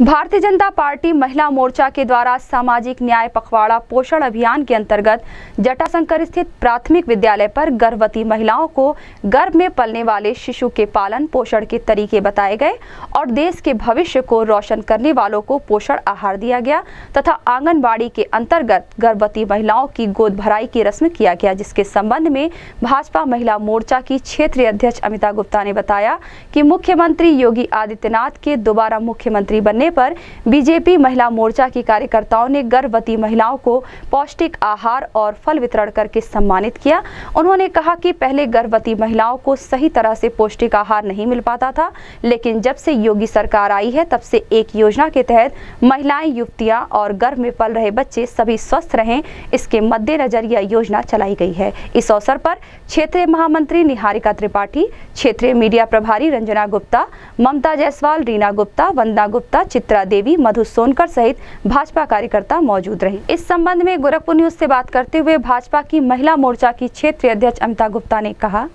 Bharatiya Janata party महिला मोर्चा के द्वारा सामाजिक न्याय पखवाड़ा पोषण अभियान के अंतर्गत जटाशंकर स्थित प्राथमिक विद्यालय पर गर्भवती महिलाओं को गर्भ में पलने वाले शिशु के पालन पोषण के तरीके बताए गए और देश के भविष्य को रोशन करने वालों को पोषण आहार दिया गया तथा आंगनबाड़ी के अंतर्गत गर्भवती महिलाओं की गोद भराई की रस्म किया गया, जिसके संबंध में भाजपा महिला मोर्चा की क्षेत्रीय अध्यक्ष अमिता गुप्ता ने बताया कि मुख्यमंत्री योगी आदित्यनाथ के दोबारा मुख्यमंत्री बनने पर बीजेपी महिला मोर्चा की कार्यकर्ताओं ने गर्भवती महिलाओं को पौष्टिक आहार और फल वितरण करके सम्मानित किया। उन्होंने कहा कि पहले गर्भवती महिलाओं को सही तरह से पौष्टिक आहार नहीं मिल पाता था, लेकिन जब से योगी सरकार आई है, तब से एक योजना के तहत महिलाएँ, युवतियाँ और गर्भ में पल रहे बच्चे सभी स्वस्थ रहें, इसके मद्देनजर यह योजना चलाई गई है। इस अवसर पर क्षेत्रीय महामंत्री निहारिका त्रिपाठी, क्षेत्रीय मीडिया प्रभारी रंजना गुप्ता, ममता जायसवाल, रीना गुप्ता, वंदना गुप्ता चित्रा देवी, मधु सोनकर सहित भाजपा कार्यकर्ता मौजूद रहे। इस संबंध में गोरखपुर न्यूज़ से बात करते हुए भाजपा की महिला मोर्चा की क्षेत्रीय अध्यक्ष अमिता गुप्ता ने कहा।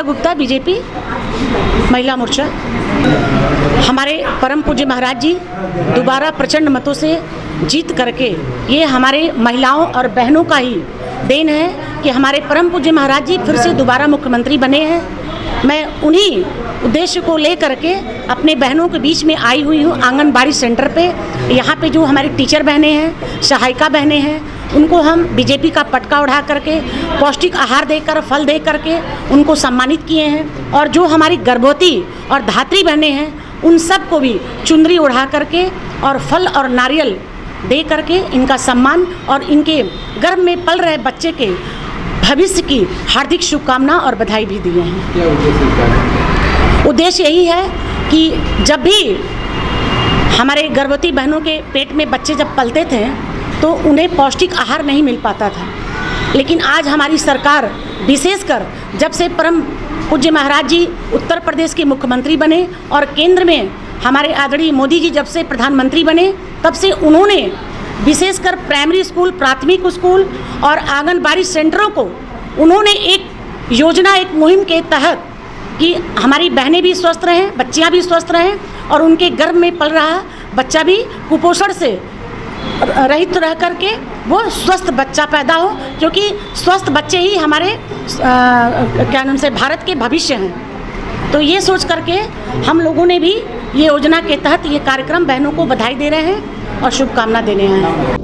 अमिता गुप्ता बीजेपी महिला मोर्चा। हमारे परम पूज्य महाराज जी दोबारा प्रचंड मतों से जीत करके ये हमारे महिलाओं और बहनों का ही देन है कि हमारे परम पूज्य महाराज जी फिर से दोबारा मुख्यमंत्री बने हैं। मैं उन्हीं उद्देश्य को लेकर के अपने बहनों के बीच में आई हुई हूँ आंगनबाड़ी सेंटर पे। यहाँ पे जो हमारी टीचर बहनें हैं, सहायिका बहनें हैं, उनको हम बीजेपी का पटका उड़ा करके, पौष्टिक आहार देकर, फल दे करके उनको सम्मानित किए हैं। और जो हमारी गर्भवती और धात्री बहनें हैं, उन सबको भी चुंदरी उड़ा करके और फल और नारियल दे करके इनका सम्मान और इनके गर्भ में पल रहे बच्चे के भविष्य की हार्दिक शुभकामना और बधाई भी दिए हैं। उद्देश्य यही है कि जब भी हमारे गर्भवती बहनों के पेट में बच्चे जब पलते थे तो उन्हें पौष्टिक आहार नहीं मिल पाता था। लेकिन आज हमारी सरकार विशेषकर जब से परम पूज्य महाराज जी उत्तर प्रदेश के मुख्यमंत्री बने और केंद्र में हमारे आदरणीय मोदी जी जब से प्रधानमंत्री बने तब से उन्होंने विशेषकर प्राइमरी स्कूल, प्राथमिक स्कूल और आंगनबाड़ी सेंटरों को उन्होंने एक योजना, एक मुहिम के तहत कि हमारी बहनें भी स्वस्थ रहें, बच्चियाँ भी स्वस्थ रहें और उनके गर्भ में पल रहा बच्चा भी कुपोषण से रहित रह करके वो स्वस्थ बच्चा पैदा हो, क्योंकि स्वस्थ बच्चे ही हमारे क्या नाम से, भारत के भविष्य हैं। तो ये सोच करके हम लोगों ने भी ये योजना के तहत ये कार्यक्रम बहनों को बधाई दे रहे हैं। और शुभकामना देने आए हैं।